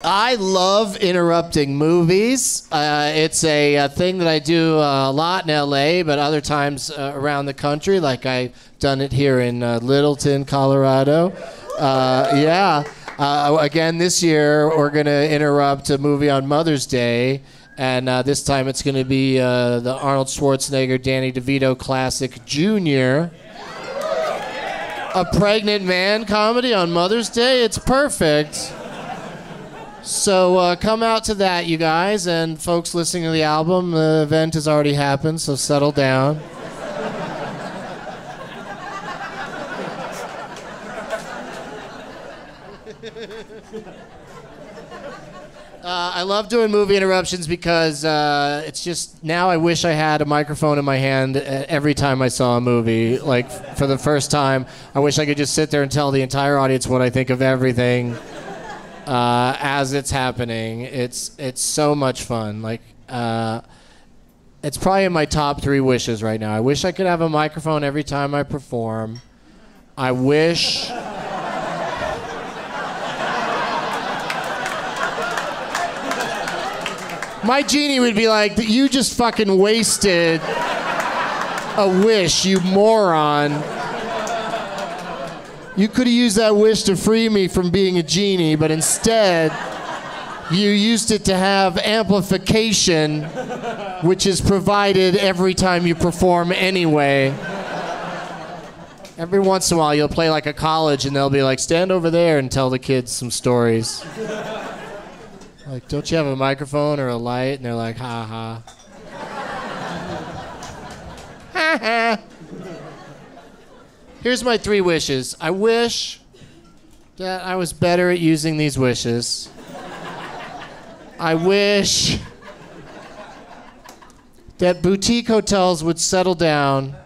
I love interrupting movies. Uh, it's a, a thing that I do uh, a lot in LA, but other times uh, around the country. Like I've done it here in uh, Littleton, Colorado. Uh, yeah. Uh, again, this year we're going to interrupt a movie on Mother's Day. And this time it's going to be the Arnold Schwarzenegger, Danny DeVito classic Junior. A pregnant man comedy on Mother's Day. It's perfect. So uh, come out to that, you guys, and folks listening to the album. The event has already happened, so settle down. Uh, I love doing movie interruptions because uh, it's just now I wish I had a microphone in my hand uh, every time I saw a movie. Like f- for the first time, I wish I could just sit there and tell the entire audience what I think of everything uh, as it's happening. It's it's so much fun. Like uh, it's probably in my top three wishes right now. I wish I could have a microphone every time I perform. I wish. My genie would be like, "You just fucking wasted a wish, you moron." You could have used that wish to free me from being a genie, but instead, you used it to have amplification, which is provided every time you perform anyway. Every once in a while, you'll play like a college, and they'll be like, stand over there and tell the kids some stories. Like, don't you have a microphone or a light? And they're like, ha ha. Ha ha. Here's my three wishes. I wish that I was better at using these wishes. I wish that boutique hotels would settle down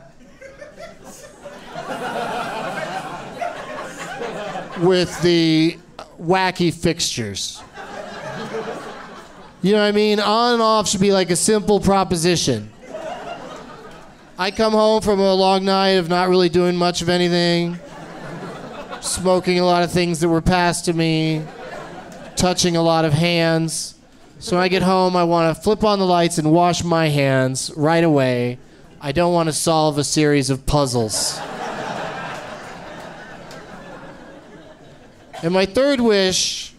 with the wacky fixtures. You know what I mean? On and off should be like a simple proposition. I come home from a long night of not really doing much of anything, smoking a lot of things that were passed to me, touching a lot of hands. So when I get home, I want to flip on the lights and wash my hands right away. I don't want to solve a series of puzzles. And my third wish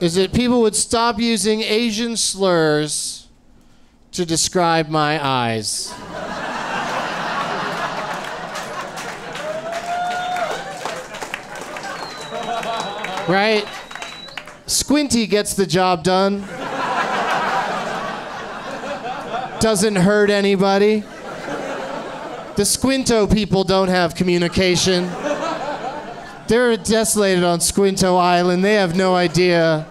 is that people would stop using Asian slurs to describe my eyes. right? Squinty gets the job done. Doesn't hurt anybody. The Squinto people don't have communication. They're desolated on Squinto Island. They have no idea